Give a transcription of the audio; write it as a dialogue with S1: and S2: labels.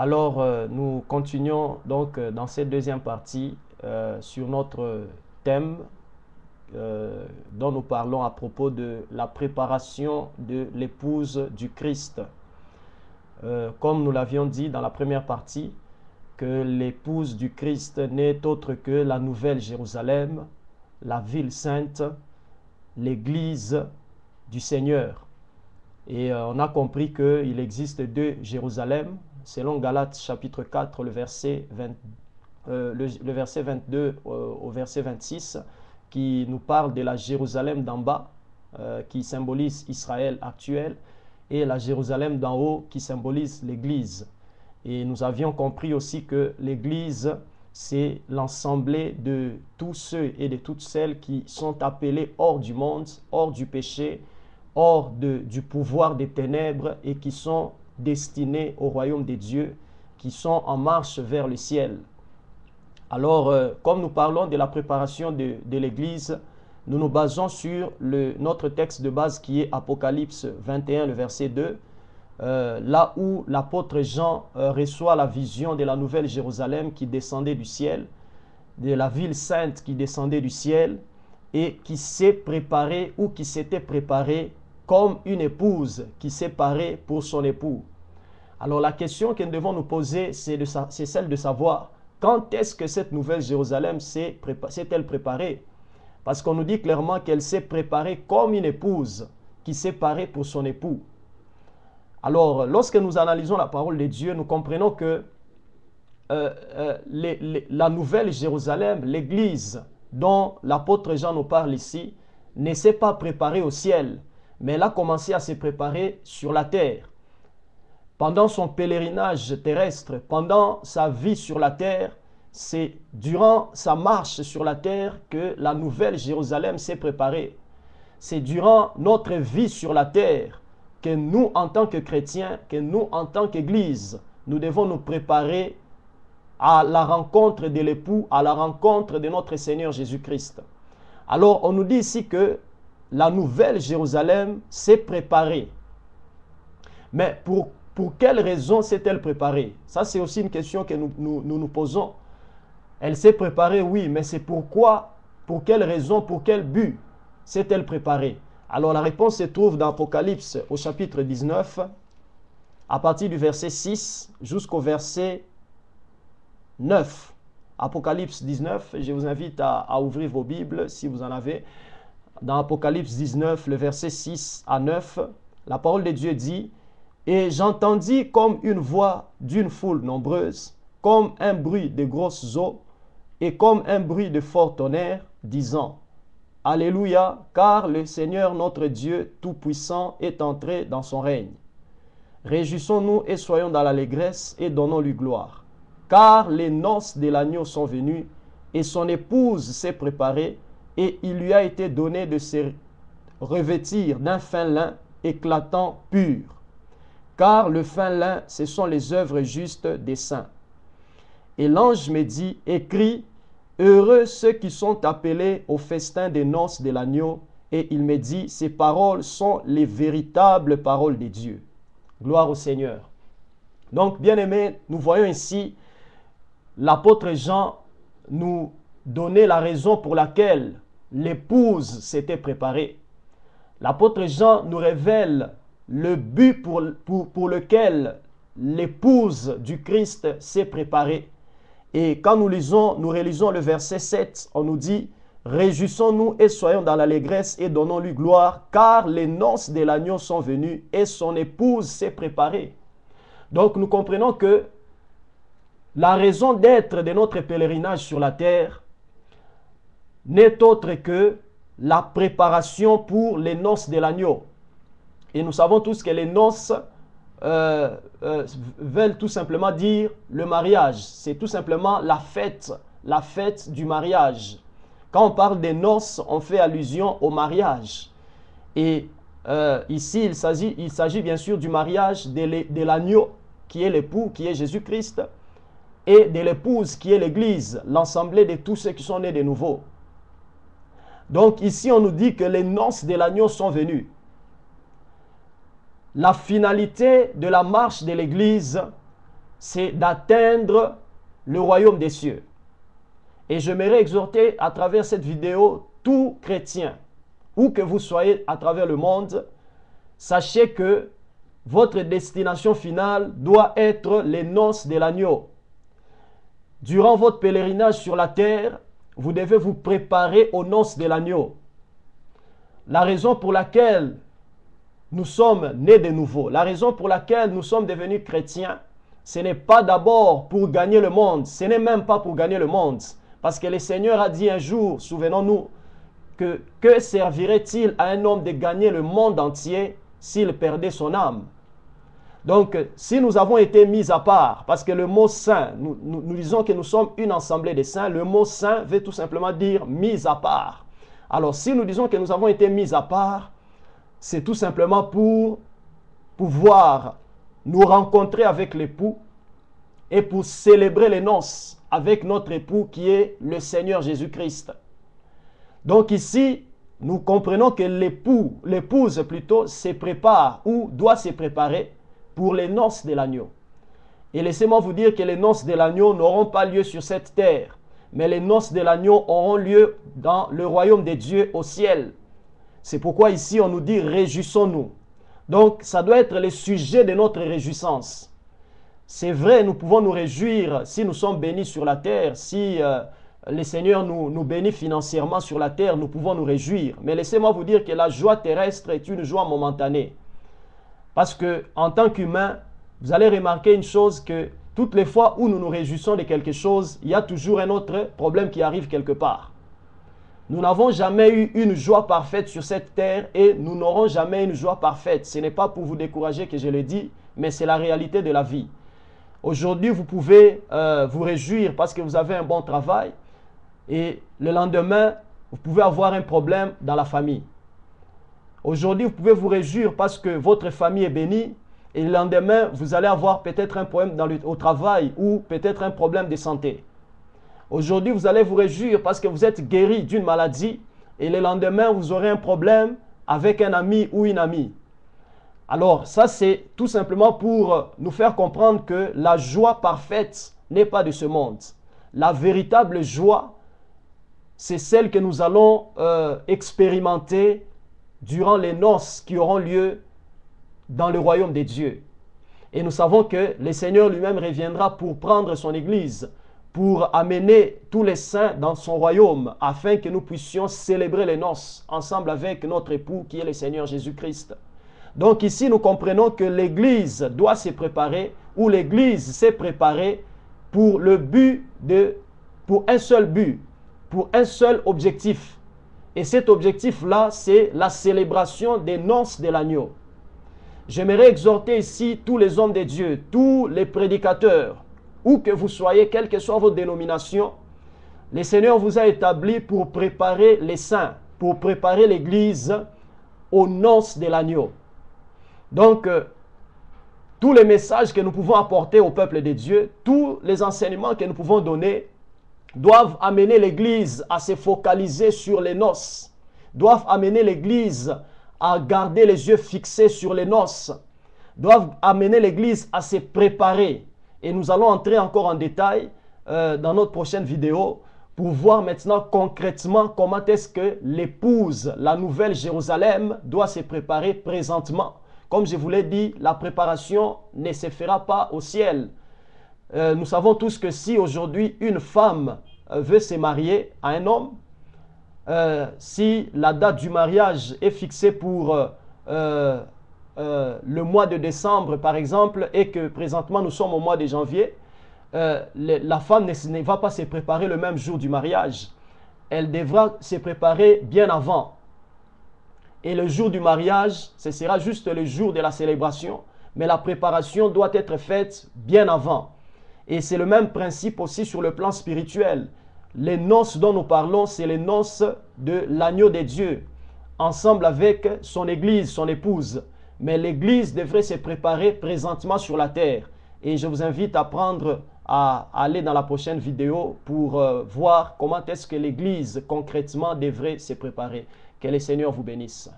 S1: Alors, euh, nous continuons donc euh, dans cette deuxième partie euh, sur notre thème dont nous parlons à propos de la préparation de l'épouse du Christ. comme nous l'avions dit dans la première partie, que l'épouse du Christ n'est autre que la nouvelle Jérusalem, la ville sainte, l'église du Seigneur. Et on a compris qu'il existe deux Jérusalem, selon Galates chapitre 4, le verset, euh, le, verset 22 au, verset 26, qui nous parle de la Jérusalem d'en bas, euh, qui symbolise Israël actuel, et la Jérusalem d'en haut, qui symbolise l'Église. Et nous avions compris aussi que l'Église, c'est l'ensemble de tous ceux et de toutes celles qui sont appelés hors du monde, hors du péché, hors de, du pouvoir des ténèbres et qui sont destinés au royaume des dieux, qui sont en marche vers le ciel. Alors, euh, comme nous parlons de la préparation de, l'Église, nous nous basons sur le, notre texte de base qui est Apocalypse 21, le verset 2, euh, là où l'apôtre Jean euh, reçoit la vision de la nouvelle Jérusalem qui descendait du ciel, de la ville sainte qui descendait du ciel et qui s'est préparée ou qui s'était préparée comme une épouse qui s'est parée pour son époux. Alors la question que nous devons nous poser, c'est celle de savoir quand est-ce que cette nouvelle Jérusalem s'est-elle préparée? Parce qu'on nous dit clairement qu'elle s'est préparée comme une épouse qui s'est parée pour son époux. Alors, lorsque nous analysons la parole de Dieu, nous comprenons que euh, euh, la nouvelle Jérusalem, l'église dont l'apôtre Jean nous parle ici, ne s'est pas préparée au ciel, mais elle a commencé à se préparer sur la terre pendant son pèlerinage terrestre, pendant sa vie sur la terre, c'est durant sa marche sur la terre que la nouvelle Jérusalem s'est préparée. C'est durant notre vie sur la terre que nous, en tant que chrétiens, que nous, en tant qu'Église, nous devons nous préparer à la rencontre de l'époux, à la rencontre de notre Seigneur Jésus-Christ. Alors, on nous dit ici que la nouvelle Jérusalem s'est préparée. Mais pour pour quelle raison s'est-elle préparée? Ça, c'est aussi une question que nous nous, posons. Elle s'est préparée, oui, mais c'est pourquoi, pour quelle raison, pour quel but s'est-elle préparée? Alors la réponse se trouve dans Apocalypse au chapitre 19, à partir du verset 6 jusqu'au verset 9. Apocalypse 19, je vous invite à, à, ouvrir vos Bibles si vous en avez. Dans Apocalypse 19, le verset 6 à 9, la parole de Dieu dit, et j'entendis comme une voix d'une foule nombreuse, comme un bruit de grosses eaux, et comme un bruit de fort tonnerre, disant, Alléluia, car le Seigneur notre Dieu Tout-Puissant est entré dans son règne. Réjouissons-nous et soyons dans l'allégresse et donnons-lui gloire. Car les noces de l'agneau sont venues, et son épouse s'est préparée, et il lui a été donné de se revêtir d'un fin lin éclatant pur car le fin lin, ce sont les œuvres justes des saints. Et l'ange me dit, écrit, Heureux ceux qui sont appelés au festin des noces de l'agneau. Et il me dit, ces paroles sont les véritables paroles de Dieu. Gloire au Seigneur. Donc, bien aimés, nous voyons ici l'apôtre Jean nous donner la raison pour laquelle l'épouse s'était préparée. L'apôtre Jean nous révèle le but pour, pour, lequel l'épouse du Christ s'est préparée. Et quand nous lisons, nous réalisons le verset 7, on nous dit, Réjouissons-nous et soyons dans l'allégresse et donnons-lui gloire, car les noces de l'agneau sont venues et son épouse s'est préparée. Donc nous comprenons que la raison d'être de notre pèlerinage sur la terre n'est autre que la préparation pour les noces de l'agneau. Et nous savons tous que les noces euh, euh, veulent tout simplement dire le mariage. C'est tout simplement la fête, la fête du mariage. Quand on parle des noces, on fait allusion au mariage. Et euh, ici, il s'agit, il s'agit bien sûr du mariage de l'agneau, qui est l'époux, qui est Jésus-Christ, et de l'épouse, qui est l'Église, l'ensemble de tous ceux qui sont nés de nouveau. Donc ici, on nous dit que les noces de l'agneau sont venues la finalité de la marche de l'Église c'est d'atteindre le royaume des cieux. Et je m'aimerais exhorter à travers cette vidéo tout chrétien, où que vous soyez à travers le monde, sachez que votre destination finale doit être les noces de l'agneau. Durant votre pèlerinage sur la terre, vous devez vous préparer aux noces de l'agneau. La raison pour laquelle nous sommes nés de nouveau, la raison pour laquelle nous sommes devenus chrétiens, ce n'est pas d'abord pour gagner le monde, ce n'est même pas pour gagner le monde. Parce que le Seigneur a dit un jour, souvenons-nous, que que servirait-il à un homme de gagner le monde entier s'il perdait son âme? Donc, si nous avons été mis à part, parce que le mot saint, nous, nous, disons que nous sommes une assemblée de saints, le mot saint veut tout simplement dire mis à part. Alors, si nous disons que nous avons été mis à part, c'est tout simplement pour pouvoir nous rencontrer avec l'époux et pour célébrer les noces avec notre époux qui est le Seigneur Jésus-Christ. Donc ici, nous comprenons que l'époux, l'épouse plutôt, se prépare ou doit se préparer pour les noces de l'agneau. Et laissez-moi vous dire que les noces de l'agneau n'auront pas lieu sur cette terre, mais les noces de l'agneau auront lieu dans le royaume des dieux au ciel. C'est pourquoi ici on nous dit réjouissons-nous. Donc ça doit être le sujet de notre réjouissance. C'est vrai, nous pouvons nous réjouir si nous sommes bénis sur la terre, si euh, le Seigneur nous, nous bénit financièrement sur la terre, nous pouvons nous réjouir. Mais laissez-moi vous dire que la joie terrestre est une joie momentanée. Parce que en tant qu'humain, vous allez remarquer une chose que toutes les fois où nous nous réjouissons de quelque chose, il y a toujours un autre problème qui arrive quelque part. Nous n'avons jamais eu une joie parfaite sur cette terre et nous n'aurons jamais une joie parfaite. Ce n'est pas pour vous décourager que je le dis, mais c'est la réalité de la vie. Aujourd'hui, vous pouvez euh, vous réjouir parce que vous avez un bon travail et le lendemain, vous pouvez avoir un problème dans la famille. Aujourd'hui, vous pouvez vous réjouir parce que votre famille est bénie et le lendemain, vous allez avoir peut-être un problème au travail ou peut-être un problème de santé. Aujourd'hui, vous allez vous réjouir parce que vous êtes guéri d'une maladie et le lendemain, vous aurez un problème avec un ami ou une amie. Alors, ça, c'est tout simplement pour nous faire comprendre que la joie parfaite n'est pas de ce monde. La véritable joie, c'est celle que nous allons euh, expérimenter durant les noces qui auront lieu dans le royaume des dieux. Et nous savons que le Seigneur lui-même reviendra pour prendre son Église, pour amener tous les saints dans son royaume, afin que nous puissions célébrer les noces ensemble avec notre époux qui est le Seigneur Jésus-Christ. Donc ici, nous comprenons que l'Église doit se préparer, ou l'Église s'est préparée pour le but de, pour un seul but, pour un seul objectif. Et cet objectif-là, c'est la célébration des noces de l'agneau. J'aimerais exhorter ici tous les hommes de Dieu, tous les prédicateurs, où que vous soyez, quelle que soit votre dénomination, le Seigneur vous a établi pour préparer les saints, pour préparer l'Église aux noces de l'agneau. Donc, euh, tous les messages que nous pouvons apporter au peuple de Dieu, tous les enseignements que nous pouvons donner, doivent amener l'Église à se focaliser sur les noces, doivent amener l'Église à garder les yeux fixés sur les noces, doivent amener l'Église à se préparer. Et nous allons entrer encore en détail euh, dans notre prochaine vidéo pour voir maintenant concrètement comment est-ce que l'épouse, la nouvelle Jérusalem, doit se préparer présentement comme je vous l'ai dit, la préparation ne se fera pas au ciel. Euh, nous savons tous que si aujourd'hui une femme euh, veut se marier à un homme, euh, si la date du mariage est fixée pour le mois de décembre, par exemple, et que présentement nous sommes au mois de janvier, la femme ne va pas se préparer le même jour du mariage. Elle devra se préparer bien avant. Et le jour du mariage, ce sera juste le jour de la célébration, mais la préparation doit être faite bien avant. Et c'est le même principe aussi sur le plan spirituel. Les noces dont nous parlons, c'est les noces de l'agneau des dieux, ensemble avec son église, son épouse. Mais l'église devrait se préparer présentement sur la terre. Et je vous invite à prendre, à aller dans la prochaine vidéo pour euh, voir comment est-ce que l'église concrètement devrait se préparer. Que le Seigneur vous bénisse.